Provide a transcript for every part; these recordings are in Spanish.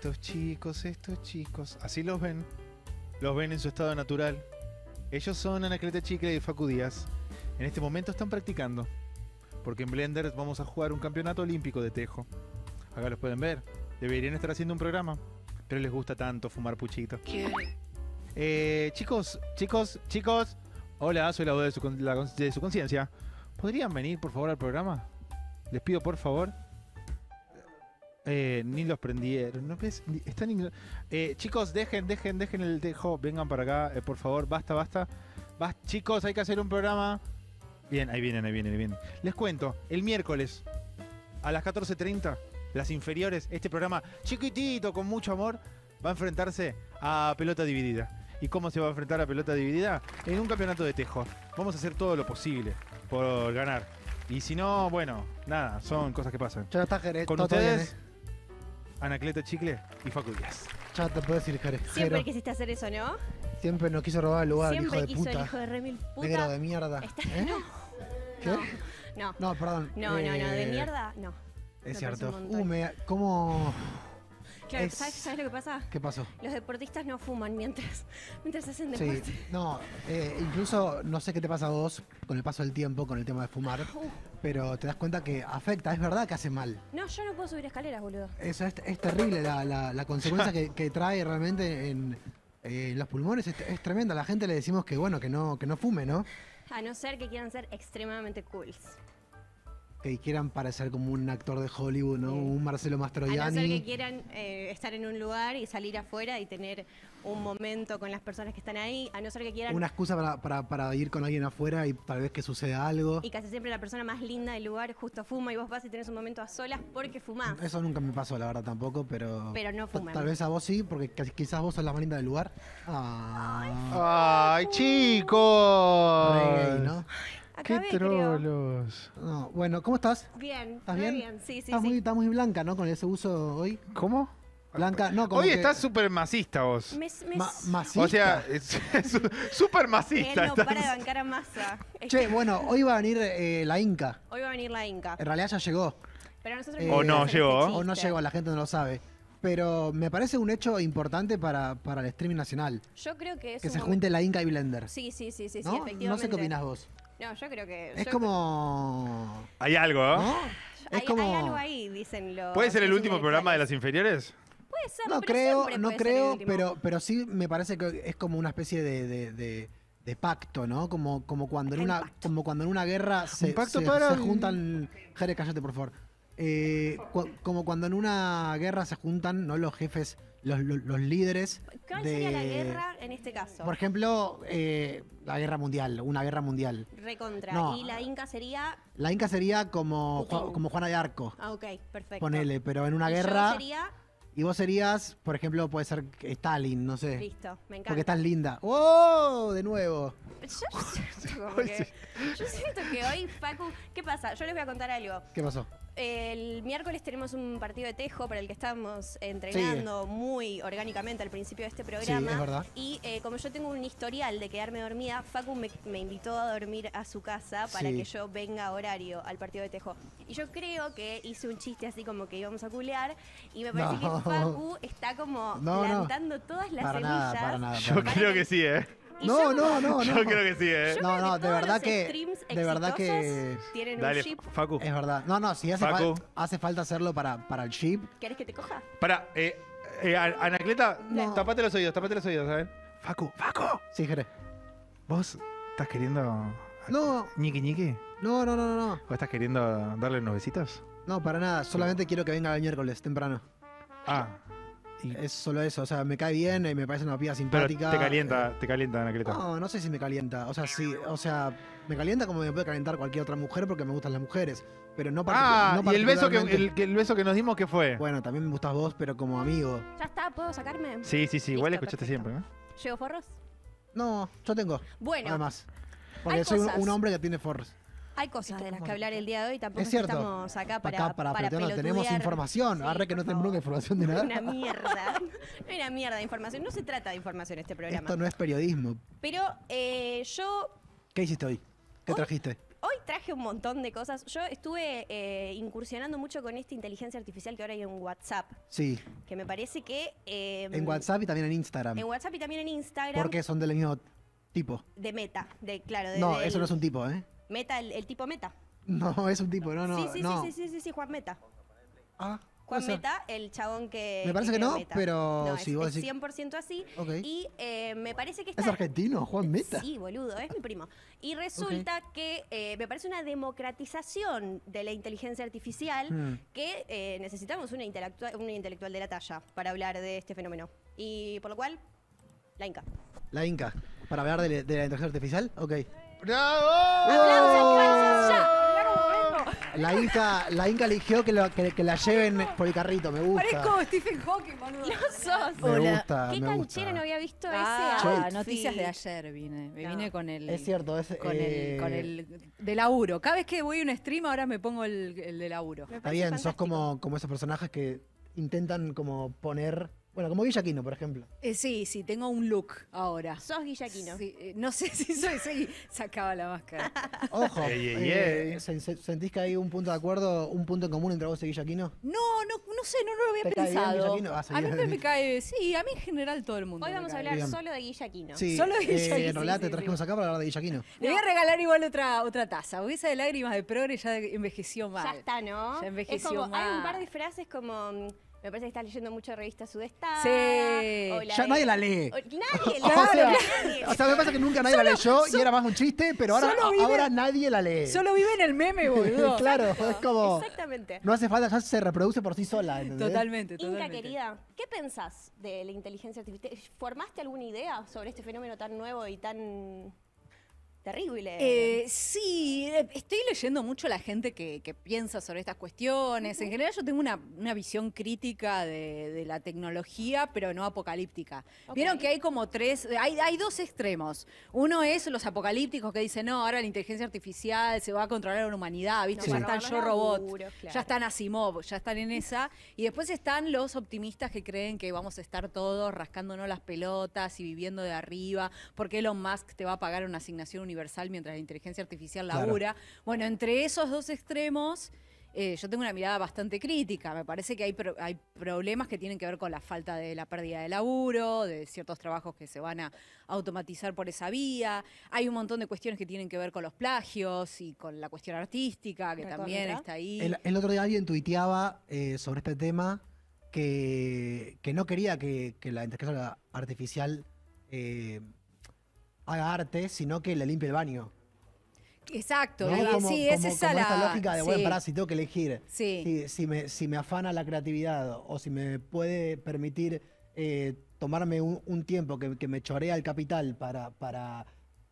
Estos chicos, estos chicos, así los ven. Los ven en su estado natural. Ellos son Anacleta Chicle y Facu Díaz. En este momento están practicando. Porque en Blender vamos a jugar un campeonato olímpico de tejo. Acá los pueden ver. Deberían estar haciendo un programa. Pero les gusta tanto fumar puchito. Eh, chicos, chicos, chicos. Hola, soy la voz de su, la de su conciencia. ¿Podrían venir, por favor, al programa? Les pido, por favor. Eh, ni los prendieron. ¿No ves? Ni- Están igno- eh, chicos, dejen, dejen, dejen el tejo. Vengan para acá, eh, por favor. Basta, basta. Bas- chicos, hay que hacer un programa. Bien, ahí vienen, ahí vienen, ahí vienen. Les cuento, el miércoles a las 14.30, las inferiores, este programa chiquitito, con mucho amor, va a enfrentarse a pelota dividida. ¿Y cómo se va a enfrentar a pelota dividida? En un campeonato de tejo. Vamos a hacer todo lo posible por ganar. Y si no, bueno, nada, son cosas que pasan. Ya está, Jerez. Con todo- todo bien, ustedes, Anacleto Chicle y Facu Díaz. Ya te puedo decir, Jerez. Siempre Jero, quisiste hacer eso, ¿no? siempre nos quiso robar el lugar, Siempre hijo de quiso el puta. hijo de remil puta. Negro de mierda. Está- ¿Eh? ¿Qué? No, no, No, perdón. no, no, no, de Eh, mierda, no. Es Me cierto. Uh, me, ¿cómo? Claro, Es- ¿sabes, sabes lo que pasa? ¿Qué pasó? Los deportistas no fuman mientras, mientras hacen Sí, deporte. no, eh, incluso no sé qué te pasa a vos con el paso del tiempo, con el tema de fumar, Uh, pero te das cuenta que afecta, es verdad que hace mal. no, yo no puedo subir escaleras, boludo. Eso es, es terrible la, la- la consecuencia que, que trae realmente en, eh, en los pulmones, es, es tremenda. A la gente le decimos que bueno, que no, que no fume, ¿no? A no ser que quieran ser extremadamente cools. Que quieran parecer como un actor de Hollywood, ¿no? Sí. Un Marcelo A no ser que Mastroianni. quieran eh, estar en un lugar y salir afuera y tener un momento con las personas que están ahí. A no ser que quieran. Una excusa para, para- para ir con alguien afuera y tal vez que suceda algo. Y casi siempre la persona más linda del lugar justo fuma y vos vas y tenés un momento a solas porque fumás. Eso nunca me pasó, la verdad, tampoco, pero... Pero no fuman. Tal vez a vos sí, porque quizás vos sos la más linda del lugar. Ah, ¡Ay, chicos! ¿no? ¡Qué Acabé, creo. trolos! No, Bueno, ¿cómo estás? Bien, ¿Estás bien? bien? Sí, sí, estás, sí. Muy, estás muy blanca, ¿no? Con ese uso hoy. ¿Cómo? Blanca, no, como Hoy que- estás súper masista vos. Ma- masista. O sea, súper masista. Él no para de bancar a masa. Che, bueno, hoy va a venir eh, la Inca. Hoy va a venir la Inca. En realidad ya llegó. Pero nosotros Eh, queremos O no llegó. este O no llegó, la gente no lo sabe. Pero me parece un hecho importante para, para el streaming nacional. Yo creo que es Que un se momento- junte la Inca y Blender. Sí, sí, sí, sí, sí, ¿No? efectivamente. no sé qué opinas vos. No, yo creo que. Es yo- como... Hay algo, ¿no? ¿No? Hay, Es como... hay algo ahí, dicen los. ¿Puede ser el último programa de las inferiores? Puede ser, No pero creo, no puede ser el creo, pero, pero sí me parece que es como una especie de, de- de- de pacto, ¿no? Como, como cuando en Hay un una, pacto. como cuando en una guerra se, pacto se- para- se juntan. Jere, cállate por favor. Eh, cu- como cuando en una guerra se juntan, ¿no? Los jefes, los, los- los líderes. ¿Cuál de- sería la guerra en este caso? Por ejemplo, eh, la guerra mundial, una guerra mundial. Recontra. No. Y la Inca sería. La Inca sería como. Ju- como Juana de Arco, Ah, ok, perfecto. ponele, pero en una Y yo guerra. sería. Y vos serías, por ejemplo, puede ser Stalin, no sé. Listo, me encanta. Porque estás linda. ¡Oh! De nuevo. Yo siento, que- yo siento que hoy, Facu. ¿Qué pasa? Yo les voy a contar algo. ¿Qué pasó? El miércoles tenemos un partido de tejo para el que estamos entrenando muy orgánicamente al principio de este programa. es verdad. Y eh, como yo tengo un historial de quedarme dormida, Facu me, me invitó a dormir a su casa para Sí. que yo venga a horario al partido de tejo. Y yo creo que hice un chiste así como que íbamos a culear y me parece No. que Facu está como No, no. plantando todas las Para semillas. nada, para nada. Yo para creo que sí, ¿eh? No, yo no, como- no, Yo no. creo que sí, ¿eh? yo No, creo no, de todos verdad los que- streams de verdad que- exitosos Tienen Dale, un chip. Facu. Es verdad. No, no, si hace, Facu. fal- hace falta hacerlo para, para el chip. ¿Querés que te coja? Para, eh, eh, An- Anacleta, No. tapate los oídos, tapate los oídos, ¿sabes? Facu, Facu. Sí, Jere. ¿Vos estás queriendo No, ñiqui ñiqui? no, no, no, no, no. ¿O estás queriendo darle unos besitos? No, para nada. Solamente quiero que venga el miércoles temprano. Ah. Y- Es solo eso. O sea, me cae bien y me parece una piba pero simpática. te calienta, te calienta, Anacleta. No, no sé si me calienta. O sea, sí, o sea, me calienta como me puede calentar cualquier otra mujer porque me gustan las mujeres. Pero no, particu- ah, no y el beso, que, el, que- el beso que nos dimos, ¿qué fue? Bueno, también me gustas vos, pero como amigo. ¿Ya está? ¿Puedo sacarme? Sí, sí, sí, igual escuchaste perfecto. siempre, ¿no? ¿Llevo forros? No, yo tengo. Bueno, Además. Porque hay soy un hombre que tiene forros. Hay cosas de las que hablar el día de hoy. Tampoco Es cierto. estamos acá para, Acá para, para pelotearnos, tenemos información. Sí, Arre que no tenemos favor. información de nada. Una mierda. No una mierda de información. No se trata de información este programa. Esto no es periodismo. Pero eh, yo ¿Qué hiciste hoy? ¿Qué Hoy- trajiste? hoy traje un montón de cosas. Yo estuve eh, incursionando mucho con esta inteligencia artificial que ahora hay en WhatsApp, Sí, que me parece que... eh, en WhatsApp y también en Instagram. En WhatsApp y también en Instagram. Porque son del mismo tipo. De Meta, de, claro. De, No, del- eso no es un tipo, ¿eh? Meta, el, el tipo Meta. No, es un tipo, no, no. sí, sí, no. sí, sí, sí, sí, Juan Meta. Ah, Juan ser. Meta, el chabón que. Me parece que no, Meta. pero No, si es, vos es decís- 100% así. Ok. Y eh, me parece que está. ¿Es argentino, Juan Meta? Sí, boludo, es mi primo. Y resulta que eh, me parece una democratización de la inteligencia artificial Hmm. que eh, necesitamos una intelectual, una intelectual de la talla para hablar de este fenómeno. Y por lo cual, la Inca. La Inca. ¿Para hablar de, de la inteligencia artificial? Ok. ¡Bravo! ¡Aplausos, ya! La Inca, la Inca eligió que, lo- que- que la lleven por el carrito, me gusta. Parezco Stephen Hawking, boludo. ¡No sos! Me Hola. gusta, ¿Qué me canchera gusta. no había visto Ah, ese outfit? noticias de ayer vine. Me No. vine con el. Es cierto, es... Con, eh, el, con el de laburo. Cada vez que voy a un stream, ahora me pongo el, el de laburo. Me Está parece bien, fantástico. sos como, como esos personajes que intentan como poner... Bueno, como Guillaquino, por ejemplo. Eh, sí, sí, tengo un look ahora. Sos Guillaquino. Sí, eh, no sé si soy, soy- Sacaba la máscara. Ojo, Ey, ey, eh, ey. ¿se- se- ¿sentís que hay un punto de acuerdo, un punto en común entre vos y Guillaquino? No, no, no sé, no, no lo había ¿Te cae bien pensado. Guillaquino? Ah, a mí me, cae. Sí, a mí en general todo el mundo. Hoy vamos a hablar Bien. solo de Guillaquino. Sí, Solo eh, Guillaquino, en realidad sí, te sí, trajimos acá para hablar de Guillaquino. Le voy a regalar igual otra, otra taza. Porque esa de lágrimas de progre ya envejeció mal. Ya está, ¿no? Ya envejeció es como, hay un par de frases como, mm, me parece que estás leyendo mucho revista Sudestada. Sí. o Ya de- nadie la lee. o- nadie O la sea, nadie. o sea, me pasa que nunca nadie la leyó y era más un chiste, pero ahora, solo vive- ahora nadie la lee. Solo vive en el meme, boludo. claro, es como... Exactamente. No hace falta, ya se reproduce por sí sola, ¿entendés? Totalmente, Inca, totalmente. querida, ¿qué pensás de la inteligencia artificial? ¿Formaste alguna idea sobre este fenómeno tan nuevo y tan terrible? Eh, sí, eh, estoy leyendo mucho a la gente que, que piensa sobre estas cuestiones. En general yo tengo una, una visión crítica de, de la tecnología, pero no apocalíptica. Vieron que hay como tres, hay, hay dos extremos. Uno es los apocalípticos que dicen, no, ahora la inteligencia artificial se va a controlar a la humanidad, ¿viste? Ya están yo robot, claro. ya están Asimov, ya están en esa. Y después están los optimistas que creen que vamos a estar todos rascándonos las pelotas y viviendo de arriba, porque Elon Musk te va a pagar una asignación universal mientras la inteligencia artificial Claro. labura. Bueno, entre esos dos extremos. eh, yo tengo una mirada bastante crítica. Me parece que hay, pro- hay problemas que tienen que ver con la falta de la pérdida de laburo, de ciertos trabajos que se van a automatizar por esa vía. Hay un montón de cuestiones que tienen que ver con los plagios y con la cuestión artística, que también está ahí. El, el otro día alguien tuiteaba eh, sobre este tema que, que no quería que, que la inteligencia artificial eh, haga arte, sino que le limpie el baño. Exacto, ¿no? Como, sí, es como- esa como la... esta lógica de, bueno, pará, si tengo que elegir, sí. si, si me, si me afana la creatividad o si me puede permitir eh, tomarme un, un tiempo que, que me chorea el capital para, para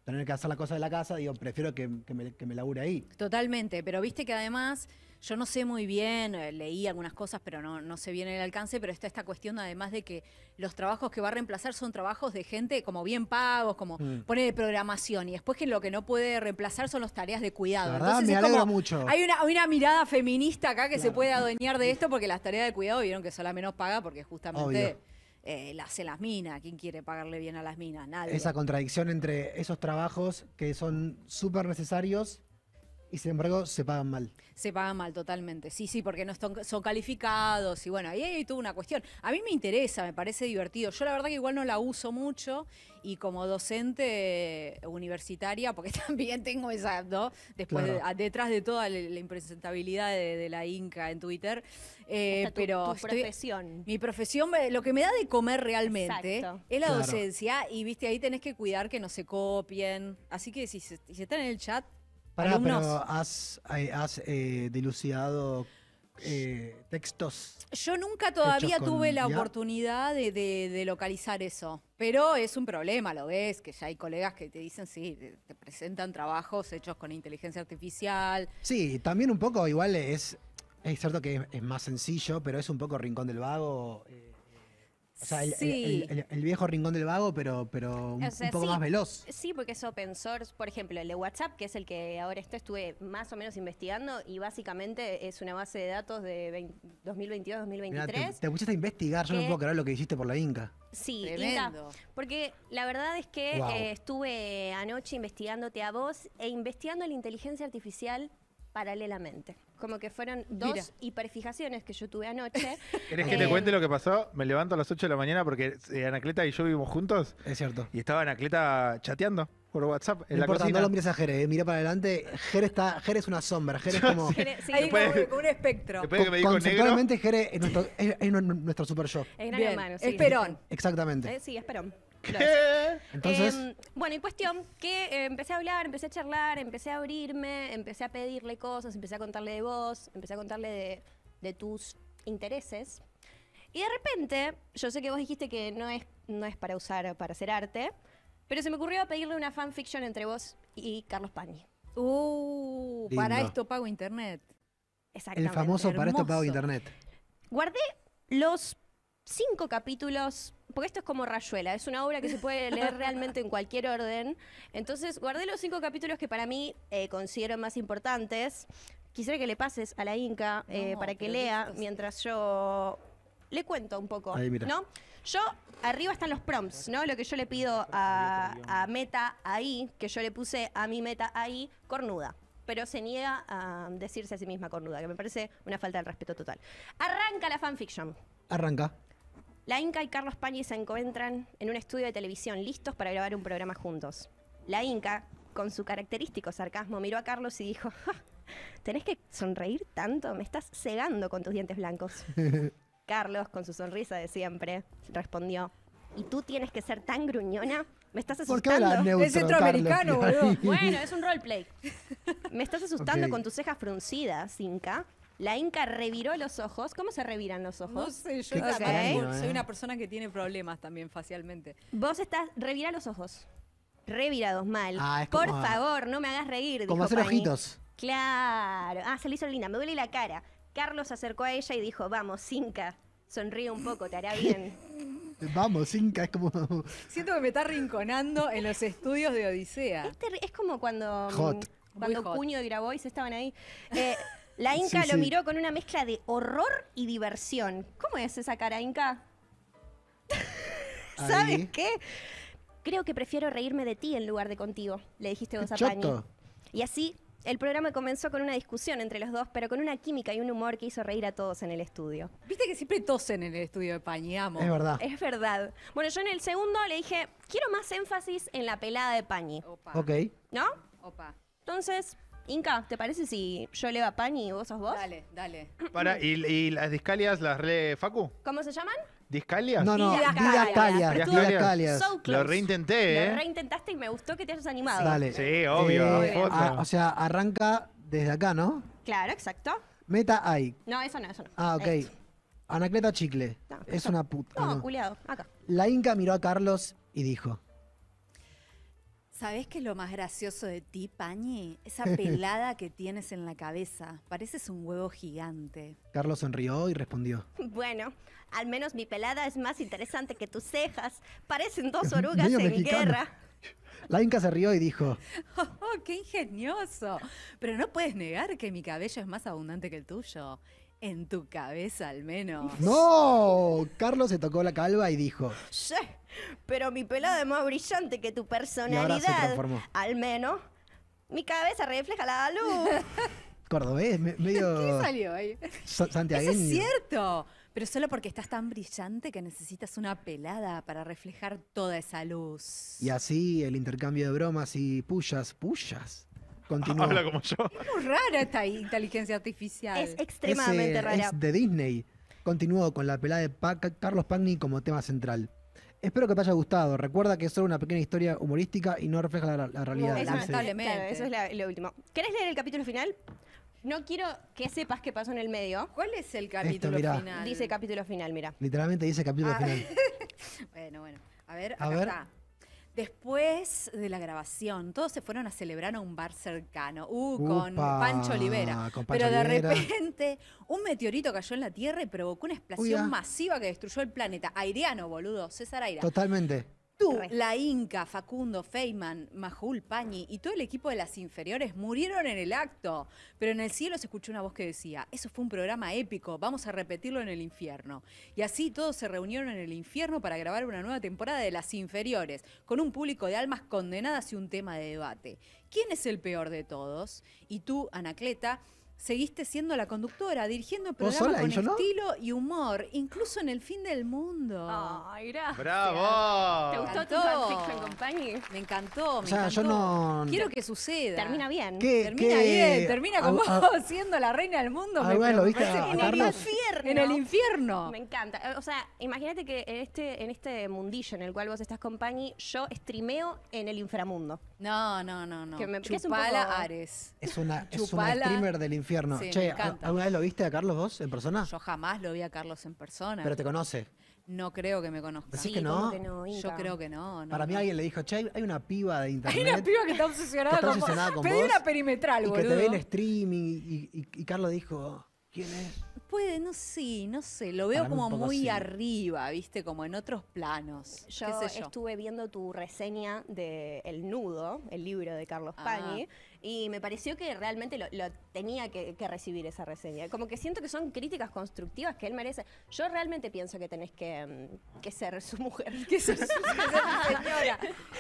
tener que hacer la cosa de la casa, digo, prefiero que, que me, que me labure ahí. Totalmente, pero viste que además yo no sé muy bien, eh, leí algunas cosas, pero no, no sé bien el alcance, pero está esta cuestión además de que los trabajos que va a reemplazar son trabajos de gente como bien pagos, como Mm. pone de programación, y después que lo que no puede reemplazar son las tareas de cuidado. La verdad, Entonces me es como- mucho. Hay una, mirada feminista acá que se puede adueñar de esto, porque las tareas de cuidado vieron que son las menos paga, porque justamente Obvio. eh, las las minas. ¿Quién quiere pagarle bien a las minas? Nadie. Esa contradicción entre esos trabajos que son súper necesarios y sin embargo se pagan mal. Se pagan mal totalmente. Sí, sí, porque no están, son calificados y bueno, ahí hay toda una cuestión. A mí me interesa, me parece divertido. Yo la verdad que igual no la uso mucho y como docente universitaria, porque también tengo esa, ¿no? Después, de- a- detrás de toda la, la impresentabilidad de, de la Inca en Twitter. eh, Está tu- pero tu estoy- profesión. mi profesión, lo que me da de comer realmente Exacto. es la Claro. docencia y viste, ahí tenés que cuidar que no se copien. Así que si, se- si están en el chat, Pará, alumnos. pero has, eh, has eh, dilucidado eh, textos. Yo nunca todavía tuve la oportunidad de, de- de localizar eso, pero es un problema, lo ves, que ya hay colegas que te dicen, sí, te, te presentan trabajos hechos con inteligencia artificial. Sí, también un poco igual es, es cierto que es, es más sencillo, pero es un poco rincón del vago. eh, O sea, el, el- Sí. el- el- el viejo rincón del vago, pero, pero un, O sea, un poco sí. más veloz. Sí, porque es open source. Por ejemplo, el de WhatsApp, que es el que ahora esto estuve más o menos investigando y básicamente es una base de datos de 2022-2023. Mirá, te, te pusiste a investigar, yo no puedo creer lo que hiciste por la Inca. Sí, Inca, porque la verdad es que eh, estuve anoche investigándote a vos e investigando la inteligencia artificial paralelamente. Como que fueron dos Mira. hiperfijaciones que yo tuve anoche. ¿Querés que te Eh, cuente lo que pasó? Me levanto a las 8 de la mañana porque eh, Anacleta y yo vivimos juntos Es cierto. y estaba Anacleta chateando por WhatsApp en No la importa, cocina. no lo mires a Jere, eh, mira para adelante. Jere, está, Jere es una sombra, Jere es como... Jere- sí, Ahí Después- como un espectro. Después de que me dijo negro, Conceptualmente Jere es nuestro, es- es nu- nuestro super yo. es gran Bien, hermano. sí, es sí, Perón. Exactamente. sí. Eh, sí, es Perón. Lo es. ¿Qué? Entonces, Em, bueno, y cuestión que eh, empecé a hablar, empecé a charlar, empecé a abrirme, empecé a pedirle cosas, empecé a contarle de vos, empecé a contarle de, de tus intereses. Y de repente, yo sé que vos dijiste que no es, no es para usar para hacer arte, pero se me ocurrió pedirle una fanfiction entre vos y Carlos Pañi. Uh, para esto pago internet. el Exactamente. famoso para esto pago internet. Guardé los cinco capítulos, porque esto es como Rayuela, es una obra que se puede leer realmente en cualquier orden. Entonces, guardé los cinco capítulos que para mí eh, considero más importantes. Quisiera que le pases a la Inca eh, No, para que lea mientras yo le cuento un poco. Ahí, mira. ¿no? Yo, arriba están los prompts, ¿no? Lo que yo le pido a, a Meta ahí, que yo le puse a mi Meta ahí, cornuda. Pero se niega a decirse a sí misma cornuda, que me parece una falta de respeto total. Arranca la fanfiction. Arranca. La Inca y Carlos Pañi se encuentran en un estudio de televisión listos para grabar un programa juntos. La Inca, con su característico sarcasmo, miró a Carlos y dijo, "Ja, ¿tenés que sonreír tanto? Me estás cegando con tus dientes blancos. Carlos, con su sonrisa de siempre, respondió, ¿y tú tienes que ser tan gruñona? ¿Me estás ¿Por qué habla asustando? neutro, Es centroamericano, boludo. Bueno, es un roleplay. Me estás asustando con tus cejas fruncidas, Inca. La Inca reviró los ojos. ¿Cómo se reviran los ojos? No sé, yo extraño, soy ¿eh? una persona que tiene problemas también facialmente. Vos estás. Revira los ojos. Revirados mal. Ah, es Por como- favor, no me hagas reír. Como dijo hacer ojitos. Claro. Ah, se le hizo linda. Me duele la cara. Carlos se acercó a ella y dijo: Vamos, Inca. Sonríe un poco, te hará bien. Vamos, Inca, es como... Siento que me está rinconando en los estudios de Odisea. Es, como cuando. mm, Hot. Cuando Muy hot. Cuño y Grabois estaban ahí. Eh, la Inca Sí, lo sí. miró con una mezcla de horror y diversión. ¿Cómo es esa cara, Inca? ¿Sabes Ahí. qué? Creo que prefiero reírme de ti en lugar de contigo, le dijiste vos a. Pañi. Y así, el programa comenzó con una discusión entre los dos, pero con una química y un humor que hizo reír a todos en el estudio. Viste que siempre tosen en el estudio de Pañamo. Es verdad. Es verdad. Bueno, yo en el segundo le dije, quiero más énfasis en la pelada de Pañi, Opa. Ok. ¿no? Opa. Entonces, Inca, ¿te parece si yo leo a Pañi y vos sos vos? Dale, dale. Para, ¿y, y las discalias las lee Facu? ¿Cómo se llaman? ¿Discalias? No, no, Didascalias. didascalias. Pero estuvo Didascalias. So Lo reintenté, Lo ¿eh? reintentaste y me gustó que te hayas animado. Dale. Sí, obvio, Eh, a- o sea, arranca desde acá, ¿no? Claro, exacto. Meta ahí. No, eso no, eso no. Ah, ok. Anacleta Chicle. No, es una puta. ah, No, no. culiado, acá. La Inca miró a Carlos y dijo: ¿Sabés qué es lo más gracioso de ti, Pañi? Esa pelada que tienes en la cabeza. Pareces un huevo gigante. Carlos sonrió y respondió: Bueno, al menos mi pelada es más interesante que tus cejas. Parecen dos orugas en mexicano. guerra. La Inca se rió y dijo: ¡Oh, qué ingenioso! Pero no puedes negar que mi cabello es más abundante que el tuyo. En tu cabeza, al menos. ¡No! Carlos se tocó la calva y dijo: Sí, pero mi pelada es más brillante que tu ahora se personalidad. transformó. Al menos mi cabeza refleja la luz. Cordobés, me- ¿Qué medio salió ahí? sa- Eso santiagueño. es cierto. Pero solo porque estás tan brillante que necesitas una pelada para reflejar toda esa luz. Y así el intercambio de bromas y pullas, pullas, continuó. Habla como yo. Muy rara esta inteligencia artificial. es extremadamente Ese rara. Es de Disney. Continuó con la pelada de Pa- Carlos Pagni como tema central. Espero que te haya gustado. Recuerda que es solo una pequeña historia humorística y no refleja la, la realidad. No, lamentablemente. claro, eso es la- lo último. ¿Querés leer el capítulo final? No quiero que sepas qué pasó en el medio. ¿Cuál es el capítulo mirá. final? Dice capítulo final, mira. Literalmente dice capítulo Ah. final. Bueno, bueno. A ver, A acá ver. está. Después de la grabación, todos se fueron a celebrar a un bar cercano, uh, con Pancho Olivera. con Pancho Pero de Olivera. repente, un meteorito cayó en la Tierra y provocó una explosión ah. masiva que destruyó el planeta. Aireano, boludo, César Aira. Totalmente. Tú, la Inca, Facundo, Feynman, Majul, Pañi y todo el equipo de las inferiores murieron en el acto. Pero en el cielo se escuchó una voz que decía, eso fue un programa épico, vamos a repetirlo en el infierno. Y así todos se reunieron en el infierno para grabar una nueva temporada de las inferiores, con un público de almas condenadas y un tema de debate. ¿Quién es el peor de todos? Y tú, Anacleta, seguiste siendo la conductora, dirigiendo el ¿Vos programa sola? con ¿Y yo no? estilo y humor, incluso en el fin del mundo. Ay, gracias. ¡Bravo! ¿Te gustó tu fanfiction company? Me encantó, me O sea, yo encantó. no- Quiero que suceda. Termina bien. ¿Qué- Termina qué- bien, termina con a- vos siendo la reina del mundo. me- ¿Alguna vez lo me viste a- a genial. Carlos? infierno. En el infierno. Me encanta. O sea, imagínate que en este, en este mundillo en el cual vos estás company, yo streameo en el inframundo. No, no, no, no. Que me- que es un Chupala poco- Ares. Es una, es una Chupala. streamer del infierno. Sí, me che, encanta. ¿alguna vez lo viste a Carlos vos en persona? Yo jamás lo vi a Carlos en persona. Pero te conoce. No creo que me conozca. ¿Decís Sí, que no? ¿cómo que no, Yo creo que no. no, Para mí no. alguien le dijo, che, hay- una piba de internet. Hay una piba que está obsesionada, que está con, obsesionada con Pedí vos una perimetral, y que boludo. te ve en streaming y, y- y Carlos dijo, ¿quién es? Puede, no sé, no sé. Lo veo como muy sí. arriba, viste, como en otros planos. Yo, ¿Qué sé yo? estuve viendo tu reseña de El Nudo, el libro de Carlos Ah. Pañi, y me pareció que realmente lo, lo tenía que, que recibir esa reseña. Como que siento que son críticas constructivas que él merece. Yo realmente pienso que tenés que, mm, que ser su mujer. que ser su, señora.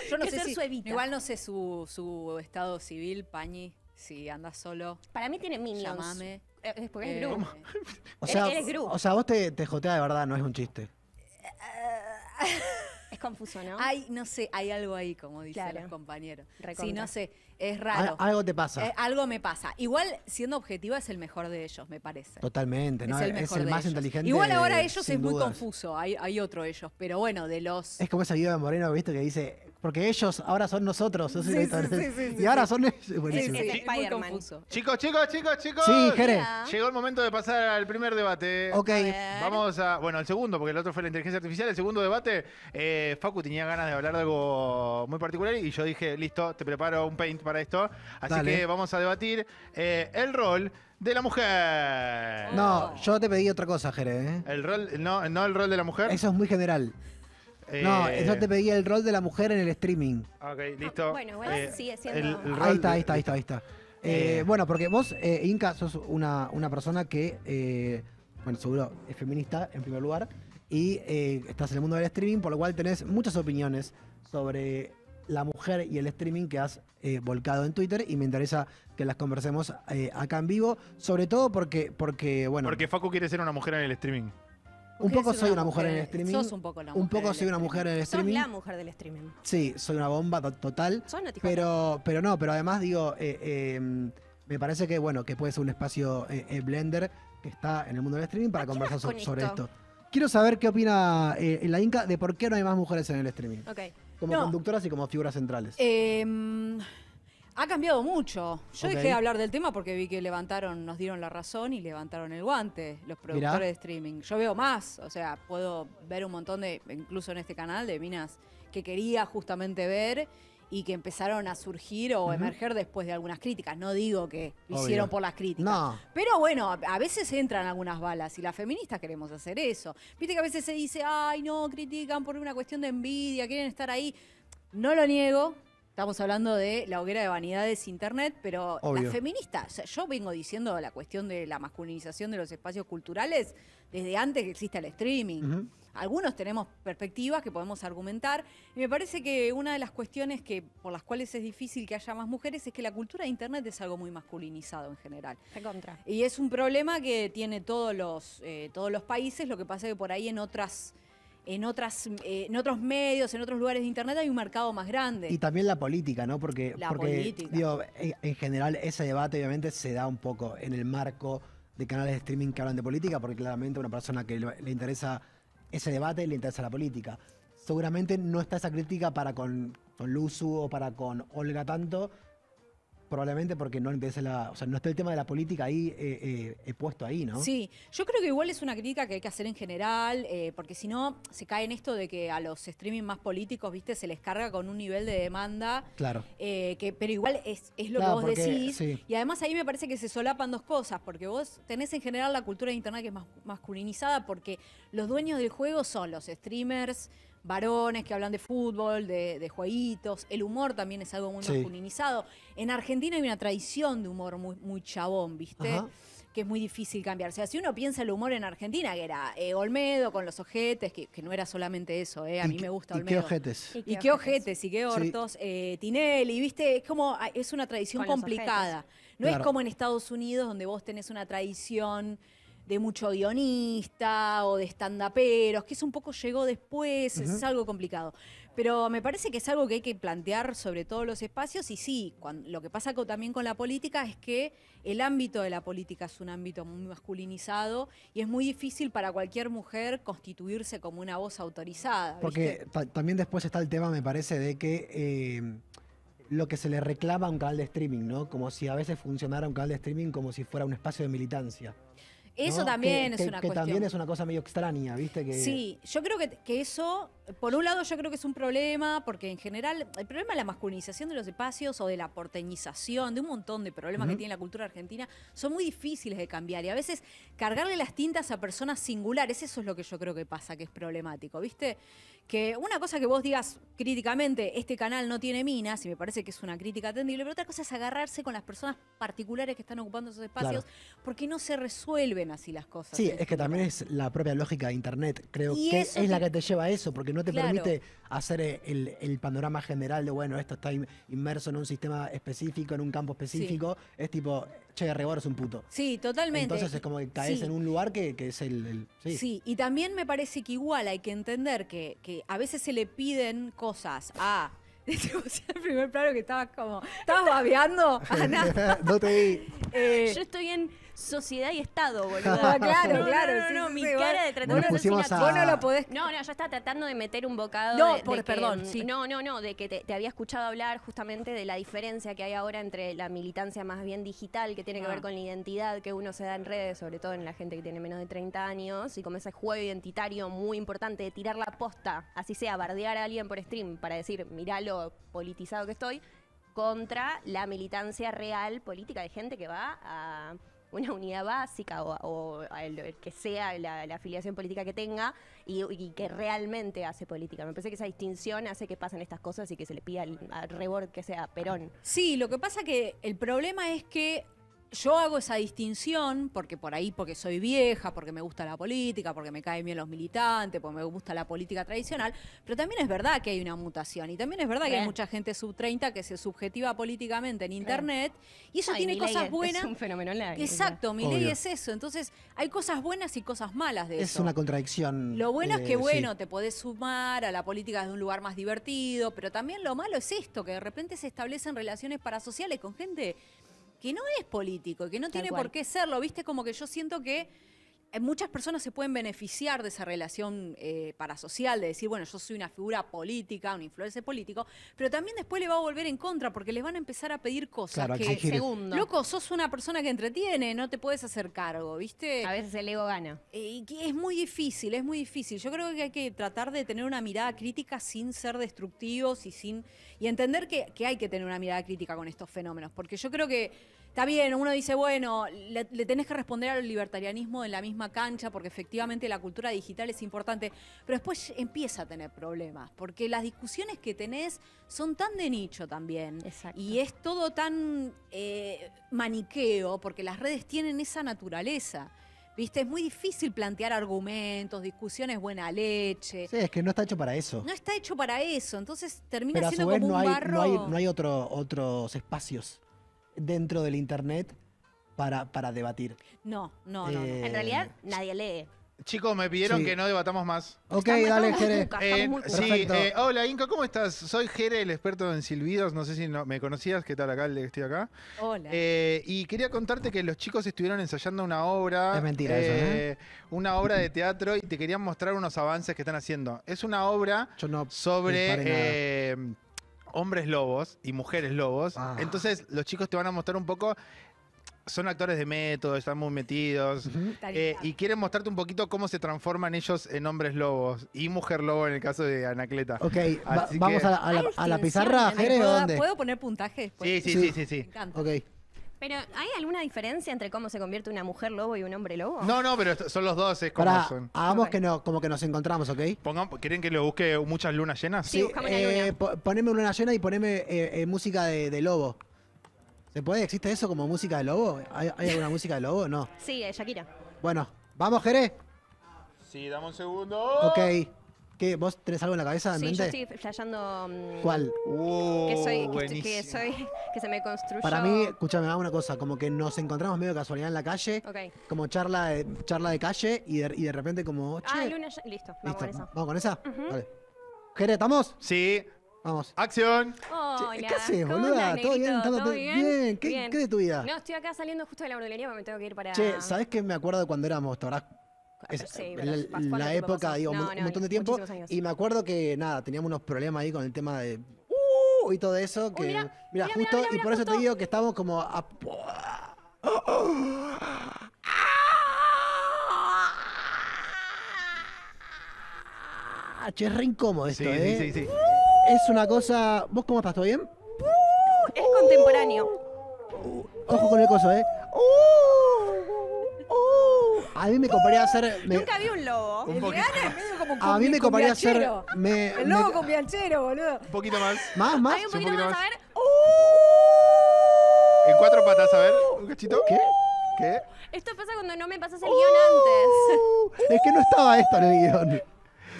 Yo no Que sé ser si, su Evita. igual no sé su, su estado civil, Pañi, si anda solo, Para mí tiene minions. llamame. Es porque Eh, es Gru. O sea, él es Gru. o sea, vos te, te jotea de verdad, no es un chiste. Es confuso, ¿no? Hay, no sé, hay algo ahí, como dicen Claro. los compañeros. Sí, no sé, es Al- raro. algo te pasa. Eh, algo me pasa. Igual, siendo objetiva, es el mejor de ellos, me parece. Totalmente, ¿no? es el mejor de más ellos. inteligente. Igual ahora ellos sin es muy dudas. confuso. Hay, hay otro ellos. Pero bueno, de los. Es como ese video de Moreno, ¿viste? Que dice, porque ellos ahora son nosotros. no sé si Sí, lo viste, sí, ¿no? sí, sí, y sí, ahora sí. son ellos. Buenísimo. sí, Es muy Spider-Man. confuso. Chicos, chicos, chicos, chicos. Sí, Jere. Hola. Llegó el momento de pasar al primer debate. Ok. A ver. Vamos a, bueno, el segundo, porque el otro fue la inteligencia artificial. El segundo debate, eh, Facu tenía ganas de hablar de algo muy particular y yo dije, listo, te preparo un paint para esto. Así Dale. que vamos a debatir eh, el rol de la mujer. No, yo te pedí otra cosa, Jere. ¿eh? El rol, no, no el rol de la mujer. Eso es muy general. No, Eh, yo te pedí el rol de la mujer en el streaming. Ok, listo. Bueno, igual Eh, sigue siendo- el- el Ahí rol está, de- ahí está, ahí está, ahí está. Eh, Eh. bueno, porque vos, eh, Inca, sos una, una persona que, eh, bueno, seguro es feminista en primer lugar, y eh, estás en el mundo del streaming, por lo cual tenés muchas opiniones sobre la mujer y el streaming que has eh, volcado en Twitter, y me interesa que las conversemos eh, acá en vivo, sobre todo porque, porque bueno, Porque Facu quiere ser una mujer en el streaming. Un ¿Qué poco soy una mujer en el streaming. Sos un poco la un mujer poco del soy una mujer en el Sos streaming. la mujer del streaming. Sí, soy una bomba to- total. Sos Noti Pero, pero no, pero además digo, eh, eh, me parece que bueno, que puede ser un espacio eh, Blender que está en el mundo del streaming para ¿A qué conversar so- sobre esto? Quiero saber qué opina la Inca de por qué no hay más mujeres en el streaming. Ok. Como No. conductoras y como figuras centrales. Eh, ha cambiado mucho. Yo dejé de hablar del tema porque vi que levantaron, nos dieron la razón y levantaron el guante los productores Mirá. de streaming. Yo veo más, o sea, puedo ver un montón de, incluso en este canal, de minas que quería justamente ver y que empezaron a surgir o emerger después de algunas críticas. No digo que lo hicieron por las críticas. No. Pero bueno, a veces entran algunas balas y las feministas queremos hacer eso. Viste que a veces se dice, ay, no, critican por una cuestión de envidia, quieren estar ahí. No lo niego. Estamos hablando de la hoguera de vanidades internet, pero Obvio. las feministas, o sea, yo vengo diciendo la cuestión de la masculinización de los espacios culturales desde antes que exista el streaming. Algunos tenemos perspectivas que podemos argumentar y me parece que una de las cuestiones que por las cuales es difícil que haya más mujeres es que la cultura de internet es algo muy masculinizado en general. Recontra. Y es un problema que tiene todos los, eh, todos los países, lo que pasa es que por ahí en otras, en otras, eh, en otros medios, en otros lugares de internet hay un mercado más grande. Y también la política, ¿no? Porque, La porque política. digo, en, en general ese debate obviamente se da un poco en el marco de canales de streaming que hablan de política, porque claramente a una persona que le, le interesa ese debate le interesa la política. Seguramente no está esa crítica para con, con Luzu o para con Olga tanto, probablemente porque no empiece la, o sea, no está el tema de la política ahí eh, eh, eh, puesto ahí, ¿no? Sí, yo creo que igual es una crítica que hay que hacer en general, eh, porque si no se cae en esto de que a los streaming más políticos, viste, se les carga con un nivel de demanda, Claro. eh, que, pero igual es, es lo Claro, que vos porque- decís. sí. Y además ahí me parece que se solapan dos cosas, porque vos tenés en general la cultura de internet que es más masculinizada, porque los dueños del juego son los streamers varones que hablan de fútbol, de, de jueguitos, el humor también es algo muy Sí. masculinizado. En Argentina hay una tradición de humor muy, muy chabón, ¿viste? Ajá. que es muy difícil cambiar. O sea, si uno piensa el humor en Argentina, que era eh, Olmedo con los ojetes, que, que no era solamente eso, eh, a ¿Y mí me gusta ¿Y Olmedo. qué ojetes? Y qué ojetes, y qué hortos, eh, Tinelli, ¿viste? Es como, ah, es una tradición Con complicada. No es como en Estados Unidos, donde vos tenés una tradición de mucho guionista o de estandaperos, que eso un poco llegó después, es algo complicado. Pero me parece que es algo que hay que plantear sobre todos los espacios y sí, lo que pasa también con la política es que el ámbito de la política es un ámbito muy masculinizado y es muy difícil para cualquier mujer constituirse como una voz autorizada. Porque también después está el tema, me parece, de que eh, lo que se le reclama a un canal de streaming, ¿no? Como si a veces funcionara un canal de streaming como si fuera un espacio de militancia. Eso ¿no? también Que- es que- una que cuestión. también es una cosa medio extraña, ¿viste? Que, Sí, yo creo que, que eso, por un lado yo creo que es un problema, porque en general el problema de la masculinización de los espacios o de la porteñización, de un montón de problemas que tiene la cultura argentina, son muy difíciles de cambiar. Y a veces cargarle las tintas a personas singulares, eso es lo que yo creo que pasa, que es problemático, ¿viste? Que una cosa que vos digas críticamente, este canal no tiene minas, y me parece que es una crítica atendible, pero otra cosa es agarrarse con las personas particulares que están ocupando esos espacios, porque no se resuelven así las cosas. Sí, es que también es la propia lógica de Internet. Creo que es la que te lleva a eso, porque no te Claro. permite hacer eh, el, el panorama general de, bueno, esto está in- inmerso en un sistema específico, en un campo específico. Es tipo, che, Rebor es un puto. Sí, totalmente. Entonces es como que caes Sí. en un lugar que, que es el... el- sí. Sí. y también me parece que igual hay que entender que, que a veces se le piden cosas a. El primer plano que estabas como. ¿Estabas babeando? Ana. no te vi. Eh, Yo estoy en sociedad y estado, boludo. Ah, claro, No, claro, No, no, sí, no, sí, mi sí, cara de tratar de pusimos a- Vos no lo podés. No, no, yo estaba tratando de meter un bocado. No, de- por- de que, perdón, sí. No, no, no, de que te, te había escuchado hablar justamente de la diferencia que hay ahora entre la militancia más bien digital, que tiene que Ah. ver con la identidad que uno se da en redes, sobre todo en la gente que tiene menos de 30 años, y como ese juego identitario muy importante de tirar la posta, así sea, bardear a alguien por stream para decir, mirá lo politizado que estoy, contra la militancia real política de gente que va a una unidad básica o, el- que sea la, afiliación política que tenga y, y que realmente hace política. Me parece que esa distinción hace que pasen estas cosas y que se le pida al, al rebord que sea Perón. Sí, lo que pasa que el problema es que yo hago esa distinción porque por ahí, porque soy vieja, porque me gusta la política, porque me caen bien los militantes, porque me gusta la política tradicional, pero también es verdad que hay una mutación y también es verdad que hay mucha gente sub 30 que se subjetiva políticamente en internet y eso Ay, tiene cosas es- buenas. Es un fenómeno online. Exacto, mi ley es eso. Entonces, hay cosas buenas y cosas malas de Es eso. una contradicción. Lo bueno es eh, que, sí. bueno, te podés sumar a la política desde un lugar más divertido, pero también lo malo es esto, que de repente se establecen relaciones parasociales con gente que no es político que no Tal tiene cual. por qué serlo. ¿Viste? Como que yo siento que muchas personas se pueden beneficiar de esa relación eh, parasocial, de decir, bueno, yo soy una figura política, un influencer político, pero también después le va a volver en contra porque les van a empezar a pedir cosas Claro, que, exigir. Segundo. loco, sos una persona que entretiene, no te puedes hacer cargo, ¿viste? A veces el ego gana. Eh, y que es muy difícil, es muy difícil. Yo creo que hay que tratar de tener una mirada crítica sin ser destructivos y sin y entender que, que hay que tener una mirada crítica con estos fenómenos. Porque yo creo que está bien, uno dice, bueno, le, le tenés que responder al libertarianismo en la misma cancha, porque efectivamente la cultura digital es importante, pero después empieza a tener problemas, porque las discusiones que tenés son tan de nicho también. Exacto. Y es todo tan eh, maniqueo, porque las redes tienen esa naturaleza. ¿Viste? Es muy difícil plantear argumentos, discusiones buena leche. Sí, es que no está hecho para eso. No está hecho para eso, entonces termina Pero a su siendo vez como no un hay, barro. no hay, no hay otro, otros espacios dentro del Internet para, para debatir. No, no, no, no. Eh, En realidad, nadie lee. Chicos, me pidieron Sí. que no debatamos más. Ok, Estamos- dale, estamos muy Jere. cucas, Eh, sí. Perfecto. eh, hola Inca, ¿cómo estás? Soy Jere, el experto en silbidos. No sé si no- me conocías, ¿qué tal acá? el que Estoy acá. Hola. Eh, y quería contarte que los chicos estuvieron ensayando una obra. Es mentira eso, ¿eh? Una obra de teatro y te querían mostrar unos avances que están haciendo. Es una obra Yo no sobre. preparé nada. eh, hombres lobos y mujeres lobos. Ah. Entonces los chicos te van a mostrar un poco, son actores de método, están muy metidos. Eh, y quieren mostrarte un poquito cómo se transforman ellos en hombres lobos y mujer lobo en el caso de Anacleta. Ok, va- vamos que- a la, a la- a la pizarra, Jere, ¿Puedo, dónde? ¿Puedo poner puntaje después? Sí, sí, Sí. sí, sí, Me encanta. Ok. Pero, ¿hay alguna diferencia entre cómo se convierte una mujer lobo y un hombre lobo? No, no, pero esto- son los dos, es como Pará, son. hagamos Ok. que no, como que nos encontramos, ¿ok? Pongan- ¿Quieren que lo busque muchas lunas llenas? Sí, buscame la luna. po- poneme una llena y poneme eh, eh, música de, de lobo. ¿Se puede? ¿Existe eso como música de lobo? ¿Hay, hay alguna música de lobo? No. Sí, eh, Shakira. Bueno, ¿vamos, Jere? Sí, dame un segundo. Ok. ¿Qué? ¿Vos tenés algo en la cabeza, en Sí, yo mente? estoy flasheando mm, ¿Cuál? Uh, que soy, que, estoy- buenísimo. que soy, que se me construyó. Para mí, escúchame, hago una cosa, como que nos encontramos medio de casualidad en la calle, Ok. como charla de, charla de calle y de, y de repente como, che, Ah, luna, ya- listo, vamos listo, con eso. ¿vamos con esa? Vale. Jere, ¿estamos? Sí, Vamos. acción. Hola, ¿Qué haces, ¿cómo boluda? ¿Todo bien? ¿Todo ¿Todo bien? bien? ¿Qué, Bien. qué de tu vida? No, estoy acá saliendo justo de la verdulería porque me tengo que ir para... Che, ¿sabés qué me acuerdo de cuando éramos, te habrás- es- Sí, la, pero la ¿cuánto tiempo época, digo, No, un, no, montón de tiempo. Y me acuerdo que, nada, teníamos unos problemas ahí con el tema de... Uh, y todo eso, que... mira, justo, y por eso te digo que estamos como... a- Ah, che, es re incómodo esto, Sí, ¿eh? sí, sí, sí. Es una cosa... ¿Vos cómo estás? ¿Todo bien? Es contemporáneo. Ojo con el coso, ¿eh? A mí me compraría hacer... me- Nunca vi un lobo. Un El poquito, es medio como un a mí me compraría hacer... cumbianchero. Me, El me- lobo con bianchero, boludo. un poquito más. ¿Más? ¿Más? Hay un Sí, un poquito poquito más, más. a ver. En cuatro patas, a ver, un cachito. ¿Qué? ¿Qué? Esto pasa cuando no me pasas el guion antes. Es que no estaba esto en el guion.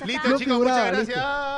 Ya Listo, está. No chicos, figuraba, muchas listo. gracias. Bueno.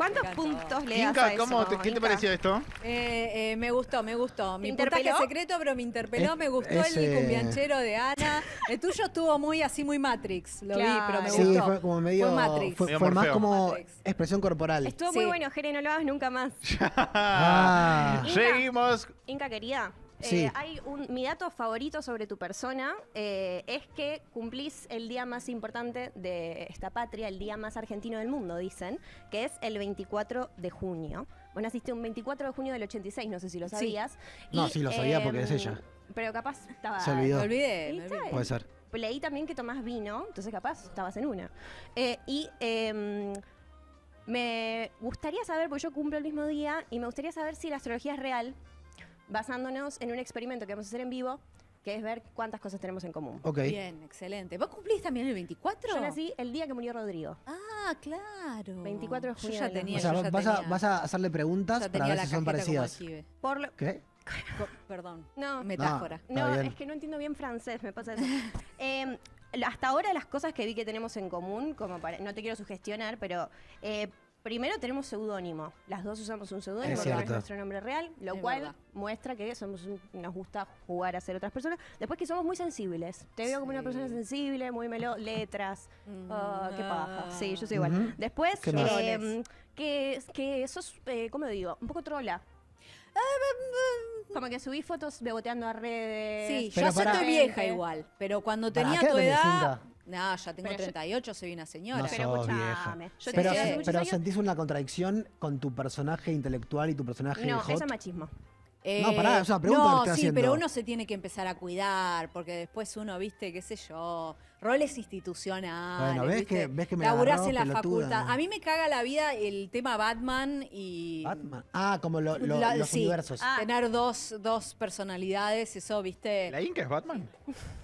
¿Cuántos puntos le das a Inca, eso? ¿cómo te, ¿qué te Inca? pareció esto? Eh, eh, me gustó, me gustó. Mi puntaje interpeló? secreto, pero me interpeló, Es- me gustó el cumbianchero de Ana. El tuyo estuvo muy así, muy Matrix, lo vi, pero me Claro. Sí, gustó. fue como medio. Fue Matrix. Fue, Medio fue más Morfeo. como Matrix. expresión corporal. Estuvo Sí. muy bueno, Jere, no lo hagas nunca más. Ah. Inca. Seguimos. Inca querida, eh, hay un, mi dato favorito sobre tu persona eh, es que cumplís el día más importante de esta patria, el día más argentino del mundo, dicen, que es el 24 de junio. Vos naciste un 24 de junio del 86, no sé si lo Sí. sabías. No, sí lo sabía porque es em, ella. Pero capaz estaba... Se olvidó. Me olvidé, me olvidé. Puede ser. Leí también que tomás vino, entonces capaz estabas en una. Eh, y em, me gustaría saber, porque yo cumplo el mismo día, y me gustaría saber si la astrología es real, basándonos en un experimento que vamos a hacer en vivo, que es ver cuántas cosas tenemos en común. Ok. Bien, excelente. ¿Vos cumplís también el 24? Yo nací el día que murió Rodrigo. Ah, claro. 24 de Yo junio ya tenía. O sea, yo ya vas a, tenía- vas a hacerle preguntas para ver si son parecidas. archive. Por lo- ¿Qué? Co- Perdón. No, Metáfora. Está no, es que no entiendo bien francés, me pasa eso. Eh, hasta ahora las cosas que vi que tenemos en común, como para, no te quiero sugestionar, pero eh, primero tenemos seudónimo. Las dos usamos un seudónimo, Es no es cierto. nuestro nombre real, lo Es cual verdad. muestra que somos un- nos gusta jugar a ser otras personas. Después que somos muy sensibles. Te veo como una persona sensible, muy melo, letras. Mm, Ah, qué paja. Sí, yo soy igual. Ujú. Después, ¿Qué más? eh, que, que sos, eh, ¿cómo digo? Un poco trola. Como que subí fotos beboteando a redes. Sí, Pero yo ya pará. estoy vieja igual, pero cuando tenía ¿qué tu edad... No, ya tengo Pero yo- 38, soy una señora. No Pero sos escuchame, vieja. yo Pero, pero sentís una contradicción con tu personaje intelectual y tu personaje No, hot. eso es machismo. No, pará, es una pregunta no, que sí, haciendo. pero uno se tiene que empezar a cuidar, porque después uno, viste, qué sé yo, roles institucionales. Bueno, ¿ves ¿viste? que- ves que me Laburás agarró, en la pelotuda? facultad. A mí me caga la vida el tema Batman y... Batman. Ah, como lo- lo- La- los sí. universos. Ah. Tener dos, dos personalidades, eso, viste, ¿La Inca es Batman?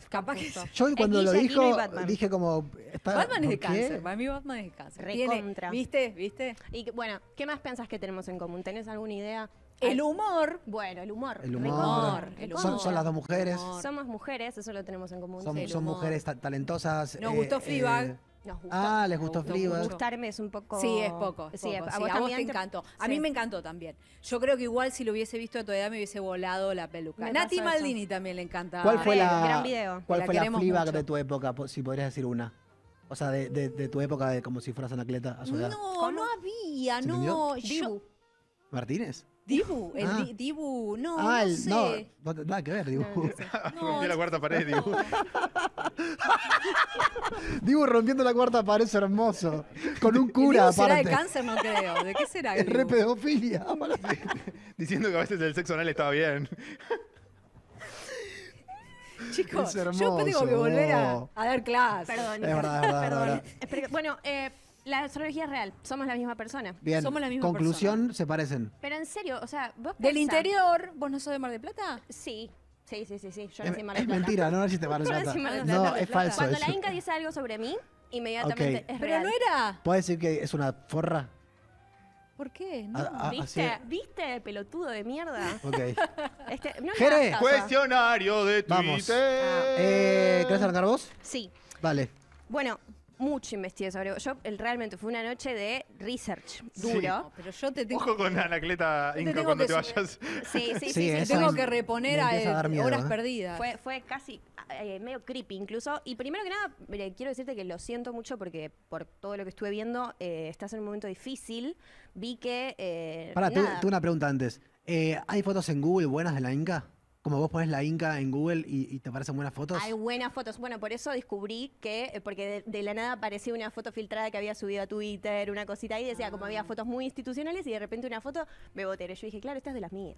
capaz que... Yo cuando lo dijo, dije como... está- Batman es de cáncer, para mí Batman es de cáncer. Recontra. ¿Viste? ¿Viste? Y bueno, ¿qué más pensás que tenemos en común? ¿Tenés alguna idea? El humor. Bueno, el humor. El humor. el recontra. Son, son las dos mujeres. humor. Somos mujeres, eso lo tenemos en común. Son, Sí, humor. mujeres ta- talentosas. Nos gustó Fleabag. Nos gustó. Ah, les gustó gustó Fleabag. Gustarme es un poco... Sí, es poco. es Sí, poco. a Sí, vos, a vos te encantó. A sí. mí me encantó también. Yo creo que igual si lo hubiese visto a tu edad me hubiese volado la peluca. Me Nati eso. Maldini también le encanta. ¿Cuál fue la, gran video. ¿cuál La fue la Fleabag mucho. de tu época, po- si podrías decir una? O sea, de, de- de tu época, de como si fueras Anacleta a su edad. No, ¿Cómo? no había, ¿Se no. Yo. ¿Martínez? Dibu, el Ah. di- Dibu, no, ah, no el, sé. no, no, nada que ver, Dibu. No, no. No, Rompí la cuarta pared, digo. Dibu rompiendo la cuarta pared es hermoso. Con un ¿El cura Dibu será de cáncer? No creo. ¿De qué será? el Es re Dibu? pedofilia. Diciendo que a veces el sexo anal estaba bien. Chicos, Es yo tengo que hermoso. volver a, a dar clases. Perdón. Es verdad, es verdad, es Perdón. verdad. Bueno, eh, la astrología es real. Somos la misma persona. Bien, Somos la misma conclusión, se parecen. Pero en serio, o sea, vos Del interior, ¿vos no sos de Mar del Plata? Sí. Sí, sí, sí, sí. Yo Es, nací en Mar del es Plata. mentira, no naciste para Yo plata. nací en Mar del No, Plata. es falso Cuando eso. la Inca dice algo sobre mí, inmediatamente Ok. es Pero real. no era. ¿Puedes decir que es una forra? ¿Por qué? No. Ah, ah, ¿Viste? así- ¿Viste, pelotudo de mierda? Ok. Este, no le Jere. hagas caso. Cuestionario de Vamos. Twitter. Eh, ¿Querés arrancar vos? Sí. Dale. Bueno, mucho investigué sobre Yo el- realmente fue una noche de research Sí. duro. No, pero yo te tengo, Ojo con Anacleta Inca cuando te vayas. Sí, sí, sí. Sí, sí, esa sí. tengo que reponer a, empieza a dar miedo, horas ¿eh? perdidas. Fue, fue casi eh, medio creepy incluso. Y primero que nada, eh, quiero decirte que lo siento mucho porque por todo lo que estuve viendo, eh, estás en un momento difícil. Vi que... Eh, Pará, tuve, nada. tuve una pregunta antes. Eh, ¿Hay fotos en Google buenas de la Inca? Como vos pones la Inca en Google y, y te aparecen buenas fotos. Hay buenas fotos. Bueno, por eso descubrí que, eh, porque de, de la nada aparecía una foto filtrada que había subido a Twitter, una cosita ahí, decía como había fotos muy institucionales y de repente una foto me boté. Yo dije, claro, esta es de las mías.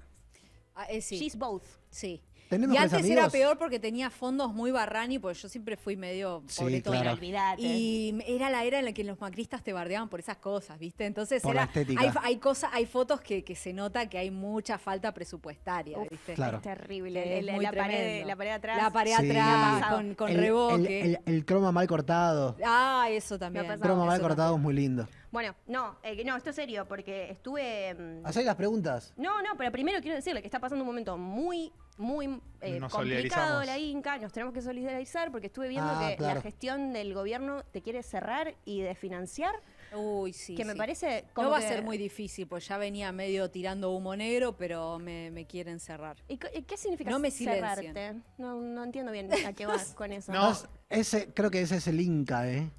Ah, eh, sí. She's both. Sí. ¿Tenés Y antes era peor porque tenía fondos muy barrani, porque yo siempre fui medio Sí, pobretona. claro. Y era la era en la que los macristas te bardeaban por esas cosas, ¿viste? Entonces Por la era, estética. hay, hay cosas, hay fotos que, que se nota que hay mucha falta presupuestaria, Uf, ¿viste? Claro. Es terrible. Es la, pared, la pared atrás. La pared Sí. atrás con, con el. El, el- el croma mal cortado. Ah, eso también. El croma mal Eso cortado es muy lindo. Bueno, no, eh, no, esto es serio, porque estuve... mm, ¿Hacéis las preguntas? No, no, pero primero quiero decirle que está pasando un momento muy, muy eh, complicado la Inca. Nos tenemos que solidarizar porque estuve viendo Ah, que claro. la gestión del gobierno te quiere cerrar y desfinanciar, Uy, sí. que me parece No como va a ser muy difícil, pues ya venía medio tirando humo negro, pero me, me quieren cerrar. ¿Y y qué significa No me cerrarte? No, no entiendo bien a qué vas con eso. No. Ese, creo que ese es el Inca, ¿eh?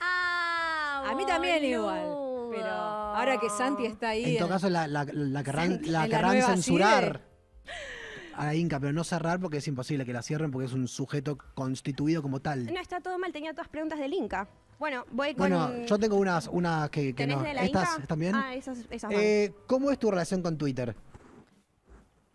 Ah, A mí también igual. Pero ahora que Santi está ahí. En todo caso, la, la, la querrán, la censurar a la Inca, pero no cerrar porque es imposible que la cierren porque es un sujeto constituido como tal. No, está todo mal. Tenía todas preguntas del Inca. Bueno, voy con... Bueno, yo tengo unas, unas que, que ¿Tenés no. de la ¿Estas Inca? bien? Ah, esas, esas. Eh, ¿Cómo es tu relación con Twitter?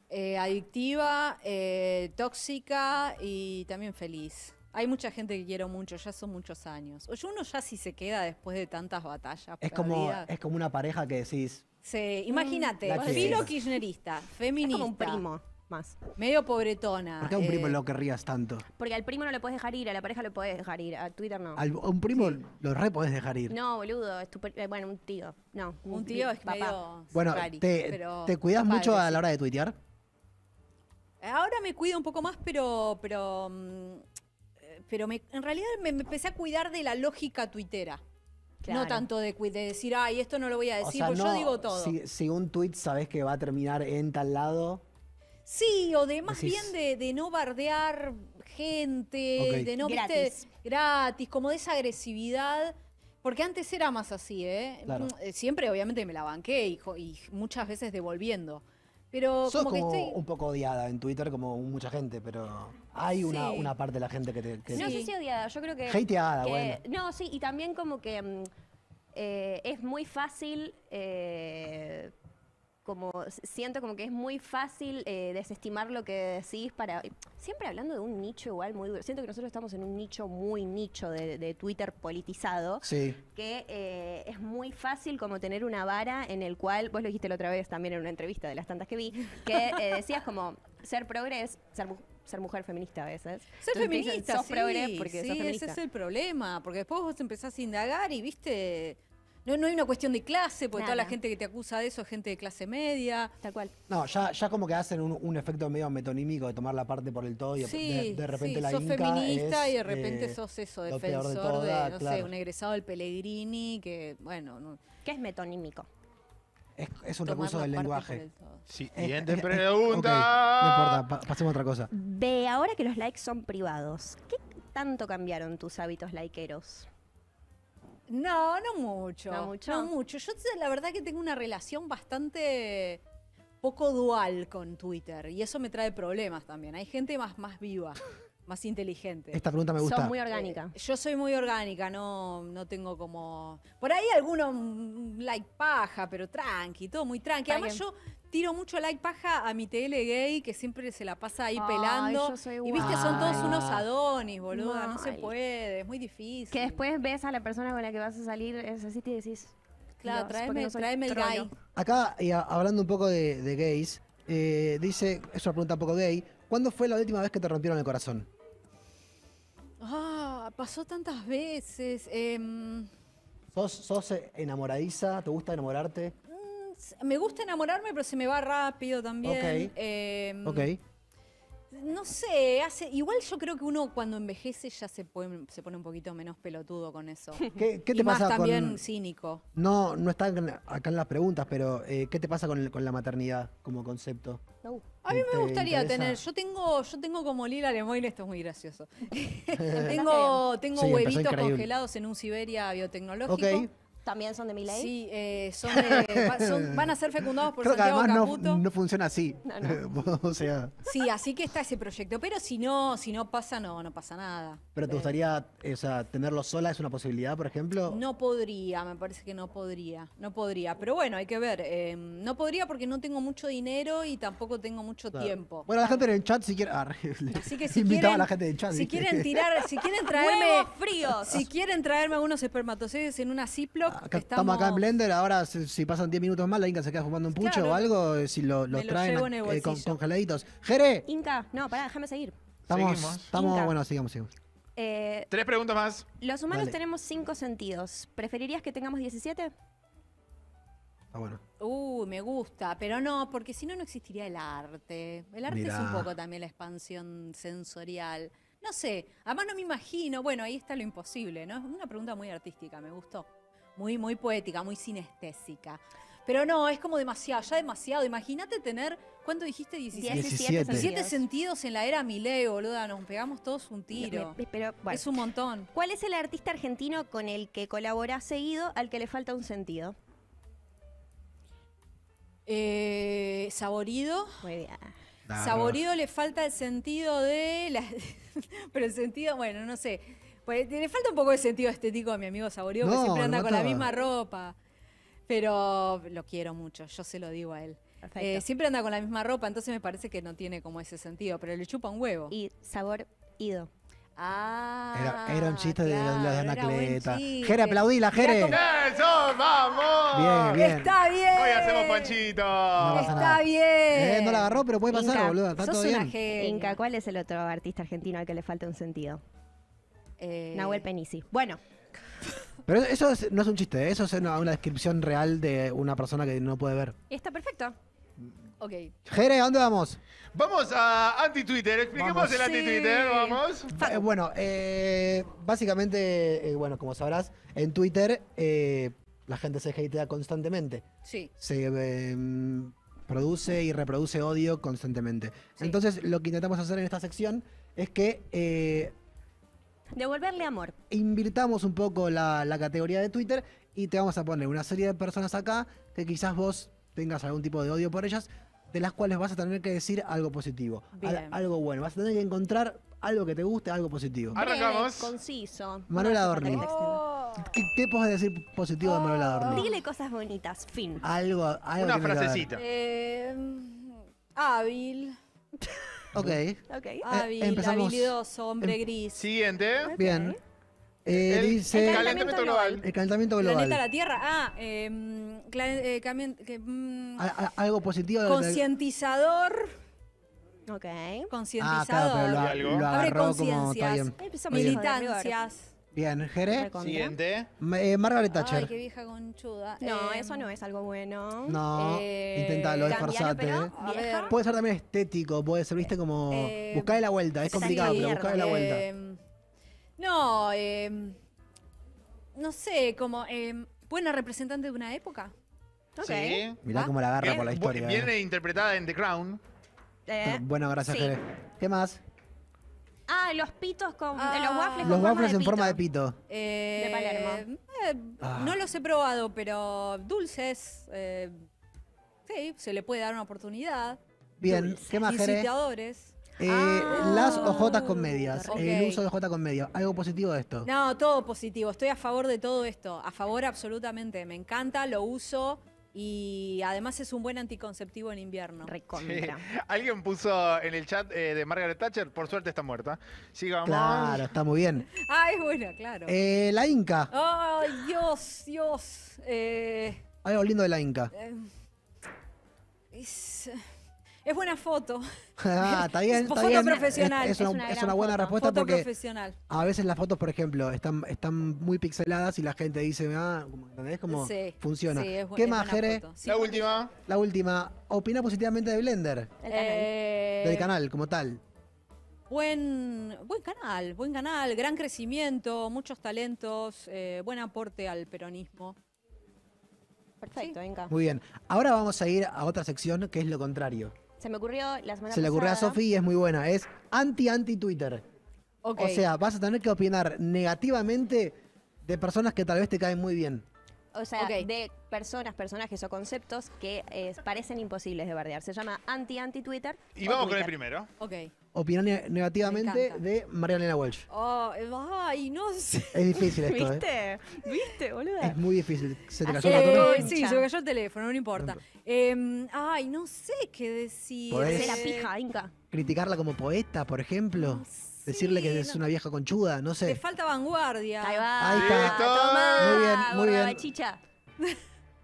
eh, adictiva, eh, tóxica y también feliz. Hay mucha gente que quiero mucho, ya son muchos años. Oye, uno ya si se queda después de tantas batallas. Es como, es como una pareja que decís, Sí, imagínate, que- filo kirchnerista, es feminista, como un primo más. medio pobretona. ¿por qué a un primo eh, lo querrías tanto? Porque al primo no le puedes dejar ir, a la pareja le puedes dejar ir, a Twitter no. Al- a un primo lo re podés dejar ir. No, boludo, es tu eh, bueno, un tío. No, Un tío es papá. medio bueno, rari, te, ¿te cuidas padre, mucho a sí. la hora de tuitear? Ahora me cuido un poco más, pero, pero, mm, pero me- en realidad me, me empecé a cuidar de la lógica tuitera. Claro. No tanto de, decir, ay, esto no lo voy a O decir, sea, pues yo digo todo. Si, si un tweet sabes que va a terminar en tal lado, Sí, o de más Decís- bien de, de no bardear gente, de no, Gratis. viste, gratis, como de esa agresividad. Porque antes era más así, ¿eh? Claro. Mm, eh, Siempre, obviamente, me la banqué y, y muchas veces devolviendo. Pero sos como, como que estoy. un poco odiada en Twitter como mucha gente, pero hay una, Sí. una parte de la gente que te... que- No Sí. sé si odiada, yo creo que... Hateada, que- bueno. No, sí, y también como que mm, eh, es muy fácil... eh, como siento como que es muy fácil eh, desestimar lo que decís para siempre hablando de un nicho igual muy duro siento que nosotros estamos en un nicho muy nicho de, de Twitter politizado Sí, que eh, es muy fácil como tener una vara en el cual, vos lo dijiste la otra vez también en una entrevista de las tantas que vi, que eh, decías como ser progres, ser, mu- ser mujer feminista a veces. Ser Entonces te dicen, feminista, sos sí, porque sí, sos feminista. ese es el problema, porque después vos empezás a indagar y viste, no, no hay una cuestión de clase, porque toda la gente que te acusa de eso es gente de clase media. Tal cual. no, ya, ya como que hacen un, un efecto medio metonímico de tomar la parte por el todo y de- Sí, de, de repente sí, la sos Inca feminista es, y de repente eh, sos eso, defensor de no sé, un egresado del Pellegrini, que, bueno, no, ¿Qué es metonímico? Es, es un tomar recurso del lenguaje. Siguiente Eh, eh, eh, pregunta. no importa, pa- pasemos a otra cosa. De ahora que los likes son privados, ¿qué tanto cambiaron tus hábitos likeros? No, no mucho. ¿No mucho? No mucho. Yo la verdad que tengo una relación bastante poco dual con Twitter y eso me trae problemas también. Hay gente más, más viva, más inteligente. Esta pregunta me gusta. Sos muy orgánica. Eh, Yo soy muy orgánica, no, no tengo como... Por ahí alguno mm, like paja, pero tranqui, todo muy tranqui. Además yo tiro mucho like paja a mi TL gay, que siempre se la pasa ahí Ay, pelando. yo soy y viste, son todos igual. unos adonis, boluda, no se Mal. puede, es muy difícil. Que después ves a la persona con la que vas a salir, es así y decís. Claro, Dios, ¿por qué tráeme, no soy tráeme el trono? gay. Acá, y a- hablando un poco de, de gays, eh, dice, es una pregunta un poco gay, ¿cuándo fue la última vez que te rompieron el corazón? Ah, pasó tantas veces. em, ¿Sos, sos eh, enamoradiza? ¿Te gusta enamorarte? Me gusta enamorarme, pero se me va rápido también. Ok. Ok. No sé, hace, igual yo creo que uno cuando envejece ya se, pone- se pone un poquito menos pelotudo con eso. ¿Qué, qué y te más pasa también con...? cínico. No, no está en- acá en las preguntas, pero eh, ¿qué te pasa con, el- con la maternidad como concepto? No. A mí ¿Te me gustaría interesa? tener, yo tengo, yo tengo como Lila Lemoyne, esto es muy gracioso. tengo tengo Sí, huevitos congelados en un Siberia biotecnológico. Ok. ¿También son de mi ley? Sí, eh, son de- va- son- van a ser fecundados por Creo que Santiago además no, Caputo. no funciona así. No, o sea, Sí, así que está ese proyecto. Pero si no, si no pasa, no, no pasa nada. ¿pero te Eh, gustaría eh, o sea, tenerlo sola? ¿Es una posibilidad, por ejemplo? No podría, me parece que no podría. No podría. Pero bueno, hay que ver. eh, no podría porque no tengo mucho dinero y tampoco tengo mucho Claro. tiempo. Bueno, la gente en el chat si quiere... Ah, Así que si Invitaba quieren, a la gente del chat. si quieren tirar, si quieren traerme, ¡Huevos fríos! si quieren traerme algunos espermatozoides en una Ziploc, Acá- estamos, estamos acá en Blender, ahora si, si pasan 10 minutos más, la Inca se queda fumando un pucho Claro. o algo, eh, si lo, los lo traen eh, con- congeladitos. Jere, Inca, no, pará, déjame seguir. estamos, Seguimos. estamos Inca. bueno, sigamos, sigamos. Eh, Tres preguntas más. los humanos Dale. tenemos cinco sentidos. ¿Preferirías que tengamos 17? Está bueno. Uh, me gusta, pero no, porque si no, no existiría el arte. El arte es un poco también la expansión sensorial. No sé, además no me imagino, bueno, ahí está lo imposible, ¿no? Es una pregunta muy artística, me gustó. Muy, muy poética, muy sinestésica. Pero no, es como demasiado, ya demasiado. Imagínate tener, ¿cuánto dijiste? 17. 17. 17 sentidos en la era Milei, boluda, nos pegamos todos un tiro. Me- pero, bueno. Es un montón. ¿Cuál es el artista argentino con el que colaborás seguido al que le falta un sentido? Eh, saborido. Muy bien. Saborido le falta el sentido de. la- Pero el sentido, bueno, no sé. Pues le falta un poco de sentido estético a mi amigo Saborido, que No, siempre anda no con la misma ropa. Pero lo quiero mucho, yo se lo digo a él. Eh, siempre anda con la misma ropa, entonces me parece que no tiene como ese sentido, pero le chupa un huevo. Y sabor ido. Ah, Era, era un chiste de los de claro, Anacleta. Jere, aplaudila, Jere. ¡Eso! ¡Vamos! Bien, bien. Está bien. Hoy hacemos panchito. pasa Está nada. bien. Eh, no la agarró, pero puede pasar, Inca, boludo. Está Sos todo una bien. genia. Inca, ¿cuál es el otro artista argentino al que le falta un sentido? Eh, Nahuel Penisi. Bueno, Pero eso es- no es un chiste, ¿eh? eso es una, una descripción real de una persona que no puede ver. está perfecto. Ok. Jere, ¿a dónde vamos? Vamos a anti-Twitter. Expliquemos Vamos. el anti-Twitter. Sí. Vamos. Eh, bueno, eh, básicamente, eh, bueno, como sabrás, en Twitter eh, la gente se hatea constantemente. Sí. Se eh, mm, produce y reproduce odio constantemente. Sí. Entonces, lo que intentamos hacer en esta sección es que eh, Devolverle amor. invirtamos un poco la, la categoría de Twitter y te vamos a poner una serie de personas acá que quizás vos tengas algún tipo de odio por ellas, de las cuales vas a tener que decir algo positivo, al- algo bueno. Vas a tener que encontrar algo que te guste, algo positivo. Arrancamos. Conciso. Manuel Adorni. extiendas. ¿Qué, qué podés decir positivo de Manuel Adorni? Dile cosas bonitas. Fin. Algo, algo Una tiene que haber. frasecita. Eh, hábil. Ok, Ok. Hábil, empezamos. habilidoso, hombre gris. Siguiente. bien. Eh, El- dice el Calentamiento global. el calentamiento global. Planeta la Tierra. Ah, eh, cla- eh, camien- que, mm, A- a- algo positivo. de lo que- concientizador. Ok. Ah, Concientizador. claro, lo, lo agarró como está bien. De rigor. Militancias. Bien, Jere. Siguiente. Eh, Margaret Ay, Thatcher. qué vieja conchuda. No, Eh, eso no es algo bueno. No, Eh, intentalo, Cambialo, esforzate. pero vieja. Puede ser también estético, puede ser, viste, como Eh, buscarle la vuelta. Es complicado, pero mierda. buscarle la vuelta. Eh, no, eh, no sé, como eh, buena representante de una época. Ok. Sí. Mirá ¿Va? cómo la agarra Bien- por la historia. bu- eh. Viene interpretada en The Crown. Eh, Bueno, gracias, sí. Jere. ¿Qué más? Ah, los pitos con. Ah. eh, los waffles Los con waffles en pito. forma de pito. Eh, De Palermo. eh, Ah. No los he probado, pero dulces. eh, Sí, se le puede dar una oportunidad. Bien, ¿qué más, Jere? Incitadores. Eh, Ah, las OJ con medias, el uso de J con media. ¿Algo positivo de esto? No, todo positivo. Estoy a favor de todo esto. A favor absolutamente. Me encanta, lo uso y además es un buen anticonceptivo en invierno. Recontra. Alguien puso en el chat eh, de Margaret Thatcher, por suerte está muerta. Sigamos. Claro, está muy bien. Ah, es buena, claro. Eh, la Inca. Ay, Dios, Dios. Eh, Algo lindo de la Inca. eh, es, es buena foto. Ah, está bien, Es está foto bien. profesional. Es, es Es una, una es gran una buena foto. respuesta Foto porque profesional. a veces las fotos, por ejemplo, están, están muy pixeladas y la gente dice, ah, ¿entendés? Como Sí, funciona. sí, ¿Qué es más, Jere? Sí, La última. La última, opina positivamente de Blender. Eh, del canal como tal. Buen, buen canal, buen canal, gran crecimiento, muchos talentos, eh, buen aporte al peronismo. Perfecto, venga. Muy bien. Ahora vamos a ir a otra sección que es lo contrario. Se me ocurrió la semana Se le ocurrió a pasada- Sofi y es muy buena. Es anti-anti-Twitter. Ok. O sea, vas a tener que opinar negativamente de personas que tal vez te caen muy bien. O sea, de personas, personajes o conceptos que eh, parecen imposibles de bardear. Se llama anti-anti-Twitter. Y vamos con el primero. ok. Opinar ne- negativamente de María Elena Walsh. Oh, ay, no sé. Es difícil esto, ¿eh? ¿Viste? ¿Viste, boluda? Es muy difícil. ¿Se te cayó torre? Eh, concha. sí, se me cayó el teléfono, no importa. Eh, ay, no sé qué decir. Podés- la Eh, pija, Inca. Criticarla como poeta, por ejemplo. no Decirle que es no- una vieja conchuda, no Te sé. falta vanguardia. Ahí va. Ahí está. Toma. Muy bien, muy bien. borrachicha.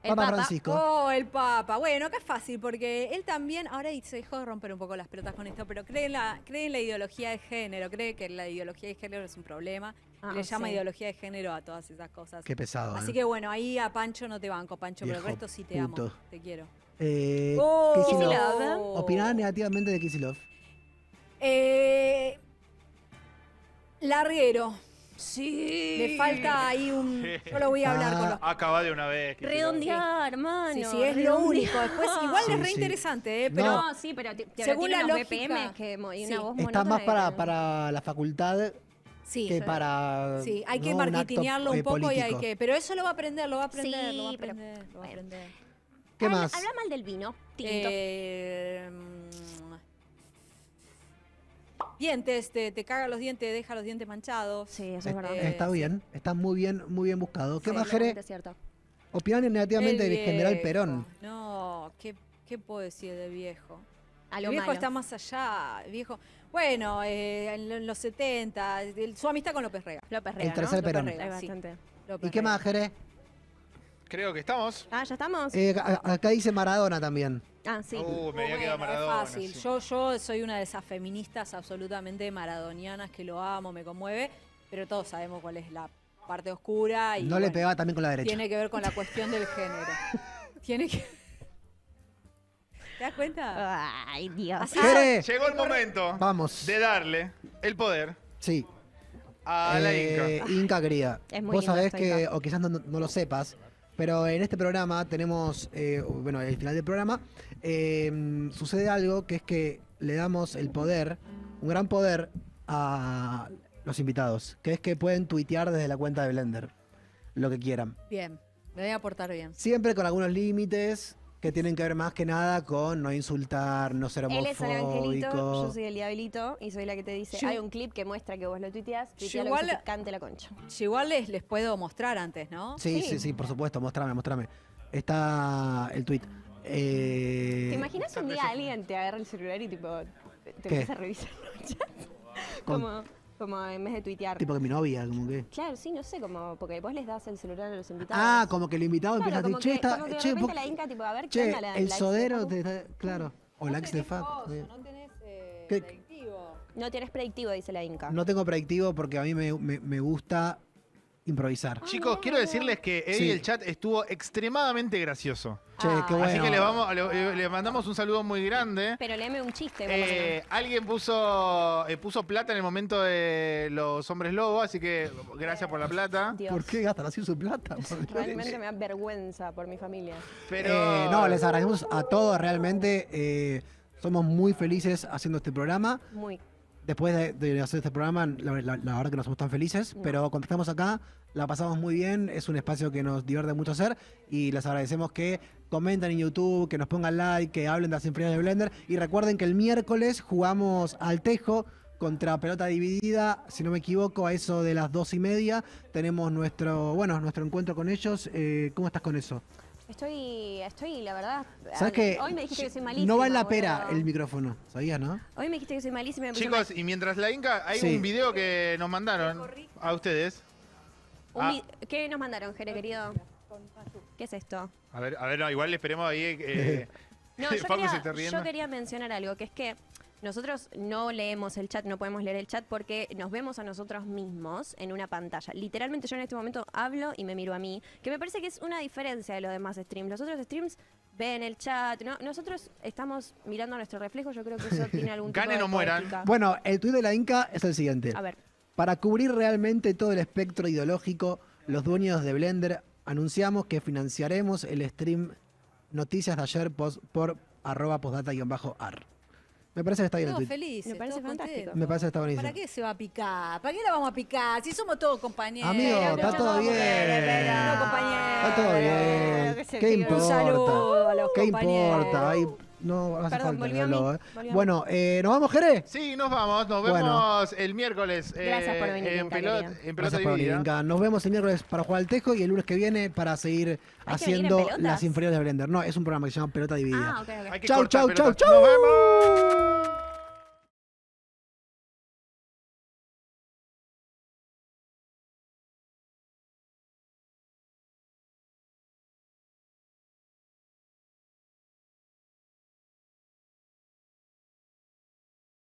El Papa Papa. Francisco. Oh, el Papa. Bueno, acá es fácil porque él también, ahora se dejó de romper un poco las pelotas con esto, pero cree en la, cree en la ideología de género, cree que la ideología de género es un problema. Ah, Le llama sí. ideología de género a todas esas cosas. Qué pesado. Así ¿eh? que bueno, ahí a Pancho no te banco, Pancho, pero el resto sí te amo. Te quiero. Eh, Oh, negativamente de Kisilov. Eh, larguero. Sí. Le falta ahí un. Yo lo voy a hablar con los. Acaba de una vez. que Redondear, hermano. Sí, sí, es lo único. Después, igual Sí, es re sí. interesante, ¿eh? No. Pero. No, sí, pero te, te Según la lógica. BPM que y una Sí. voz Está más para, para la facultad Sí. que para. Sí, hay que ¿no? un acto, marketinearlo un eh, poco y hay que. Pero eso lo va a aprender, lo va a aprender, Sí, lo va a pero- aprender, lo va a bueno. aprender. ¿Qué Habla- más? Habla mal del vino. Tinto. Eh, dientes, te, te caga los dientes, deja los dientes manchados. sí, eso es verdad. Eh, Está bien, está muy bien, muy bien buscado. ¿Qué Sí, más, Jere? es cierto. Opinar negativamente El del general. Perón. No, ¿qué, qué puedo decir de viejo? A El viejo malo. está más allá. El viejo. Bueno, eh, en lo- en los 70, el- su amistad con López Rega. López El Rega, tercer ¿no? Perón. López Rega, Sí. Hay bastante. López ¿Y qué Rega. más, Jere? Creo que estamos. Ah, ¿ya estamos? Eh, acá dice Maradona también. Ah, sí. Uh, me había quedado es Maradona. fácil. sí. Yo, yo soy una de esas feministas absolutamente maradonianas que lo amo, me conmueve, pero todos sabemos cuál es la parte oscura. Y No le pegaba también con la derecha. Tiene que ver con la cuestión del género. tiene que. ¿Te das cuenta? Ay, Dios. Así- Llegó el momento vamos. de darle el poder Sí. a la Eh, Inca. Inca querida. Es muy Vos sabés que, o quizás no, no lo sepas, pero en este programa tenemos, eh, bueno, el final del programa, eh, sucede algo que es que le damos el poder, un gran poder a los invitados, que es que pueden tuitear desde la cuenta de Blender lo que quieran. Bien, me voy a portar bien. Siempre con algunos límites que tienen que ver más que nada con no insultar, no ser Él es el angelito, yo homofóbico. soy el diablito y soy la que te dice, Yo- hay un clip que muestra que vos lo tuiteás, tuitea lo igual- que se te cante la concha. Yo igual les, les puedo mostrar antes, ¿no? Sí, Sí. sí, sí, por supuesto, mostrame, mostrame. Está el tweet. Eh, ¿Te imaginas un día alguien te agarra el celular y tipo te empieza a revisar los chats? Como, como en vez de tuitear. Tipo que mi novia, como que. Claro, sí, no sé, como porque vos les das el celular a los invitados. Ah, como que el invitado Claro, empieza a decir, che, que, está. como que de che, vos- la Inca, tipo, a ver, ¿qué che, onda la- el sodero, te está- claro. O No likes de sí. No tenés eh, ¿Qué? predictivo. No tienes predictivo, dice la Inca. No tengo predictivo porque a mí me, me- me gusta improvisar. Chicos, quiero decirles que Sí. el chat estuvo extremadamente gracioso. Che, Ah. qué bueno. Así que le, vamos, le, le mandamos un saludo muy grande. Pero léeme un chiste, por lo Eh, menos. alguien puso, eh, puso plata en el momento de los hombres lobo, así que gracias por la plata. Dios. ¿Por qué gastan así su plata? Por Dios. Realmente me da vergüenza por mi familia. Pero Eh, no, les agradecemos a todos realmente. eh, somos muy felices haciendo este programa. Muy. Después de, de hacer este programa, la, la- la verdad que no somos tan felices, No. pero cuando estamos acá la pasamos muy bien, es un espacio que nos divierte mucho hacer y les agradecemos que comenten en YouTube, que nos pongan like, que hablen de las inferiores de Blender y recuerden que el miércoles jugamos al Tejo contra pelota dividida, si no me equivoco, a eso de las dos y media tenemos nuestro, bueno, nuestro encuentro con ellos. Eh, ¿Cómo estás con eso? Estoy, estoy, la verdad. ¿Sabes que Hoy me dijiste que soy malísima. no vale la pera boludo. el micrófono? ¿Sabías, no? Hoy me dijiste que soy malísima. y me puse Chicos, mal. y mientras la Inca, hay Sí. un video que nos mandaron a ustedes. Ah. vi- ¿Qué nos mandaron, Jere, querido? ¿Qué es esto? A ver, a ver, no, igual le esperemos ahí. Eh, No, yo quería, yo quería mencionar algo, que es que nosotros no leemos el chat, no podemos leer el chat porque nos vemos a nosotros mismos en una pantalla. Literalmente yo en este momento hablo y me miro a mí, que me parece que es una diferencia de los demás streams. Los otros streams ven el chat, ¿no? nosotros estamos mirando nuestro reflejo, yo creo que eso tiene algún tipo Ganen de o mueran. poética. Bueno, el tuit de la Inca es el siguiente. A ver, Para cubrir realmente todo el espectro ideológico, los dueños de Blender anunciamos que financiaremos el stream Noticias de ayer pos- por arroba postdata-ar. Me parece que está bien el Todos tweet. felices. Me parece todos fantástico. contentos. Me parece que está buenísimo. ¿Para qué se va a picar? ¿Para qué la vamos a picar? Si somos todos compañeros. Amigo, Pero está todo bien. mujeres, pero- No, compañeros. Está todo bien. ¿Qué diga. Un importa? saludo a los ¿Qué compañeros. importa? Ay, no hace Perdón, falta volvió a mí, eh. volvió a mí. Bueno, eh, ¿nos vamos, Jere? Sí, nos vamos. Nos Bueno. vemos el miércoles. eh, Gracias por venir, en, Inca, pelota, querido. en pelota Gracias por venir, dividida. Inca. Nos vemos el miércoles para jugar al Tejo y el lunes que viene para seguir venir en haciendo pelotas? las inferiores de Blender. No, es un programa que se llama Pelota Dividida. ah, ok, ok. Hay que Chau, cortar chau, chau, pelotas. chau. ¡Nos vemos!